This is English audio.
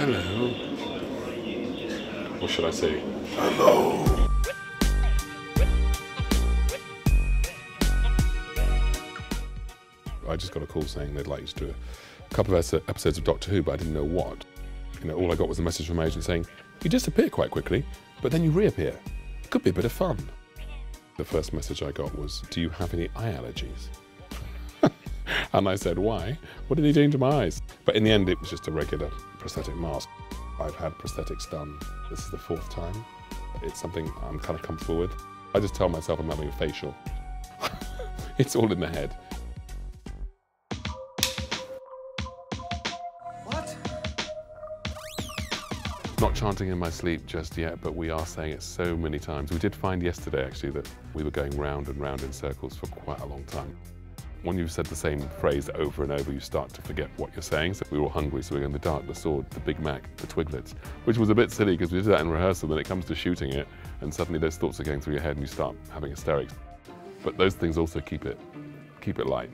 Hello. What should I say? Hello. I just got a call saying they'd like you to do a couple of episodes of Doctor Who, but I didn't know what. You know, all I got was a message from my agent saying, you disappear quite quickly, but then you reappear. Could be a bit of fun. The first message I got was, do you have any eye allergies? and I said, why? What are they doing to my eyes? But in the end, it was just a regular prosthetic mask. I've had prosthetics done. This is the fourth time. It's something I'm kind of comfortable with. I just tell myself I'm having a facial. it's all in the head. What? Not chanting in my sleep just yet, but we are saying it so many times. We did find yesterday, actually, that we were going round and round in circles for quite a long time. When you've said the same phrase over and over, you start to forget what you're saying. So we were hungry, so we were going the dark, the sword, the Big Mac, the Twiglets, which was a bit silly because we did that in rehearsal. Then it comes to shooting it, and suddenly those thoughts are going through your head, and you start having hysterics. But those things also keep it, keep it light.